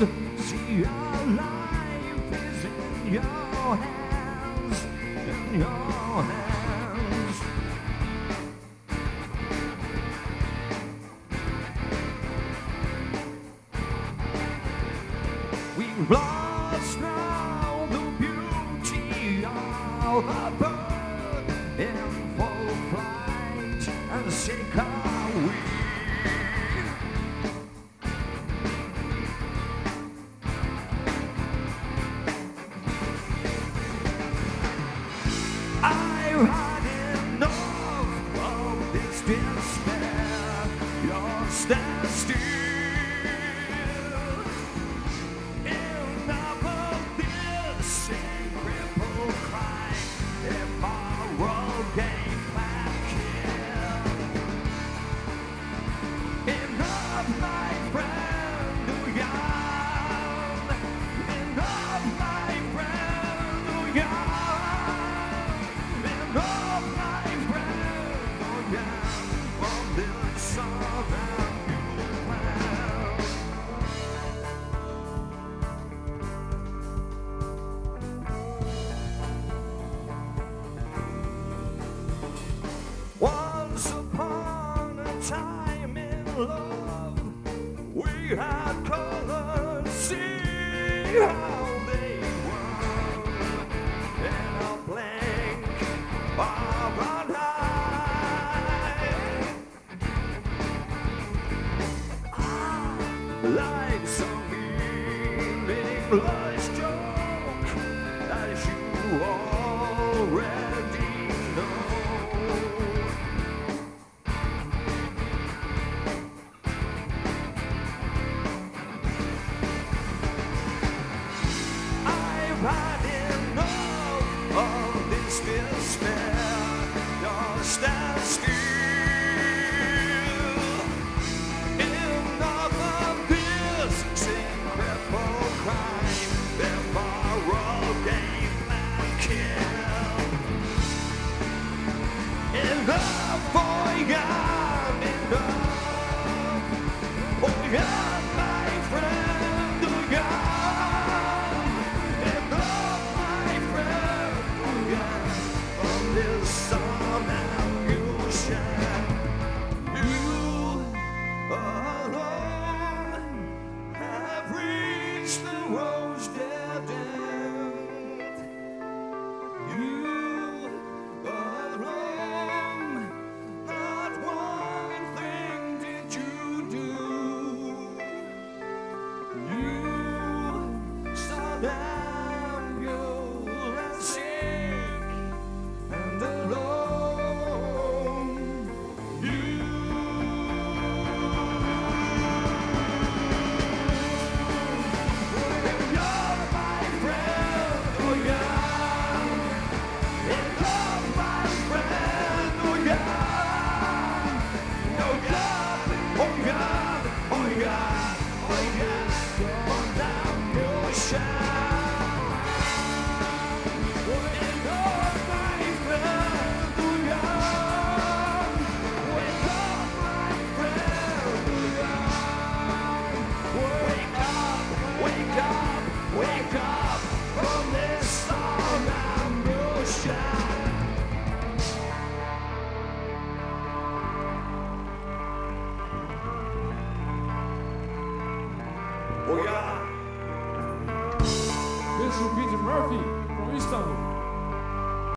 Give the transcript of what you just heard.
See your life is in your hands, in your hands. We lost now the beauty of a bird in full flight and I We had colors, see how they in a blink of an eye. Meaningless joke, as you already. Oh yeah. This is Peter Murphy from Istanbul.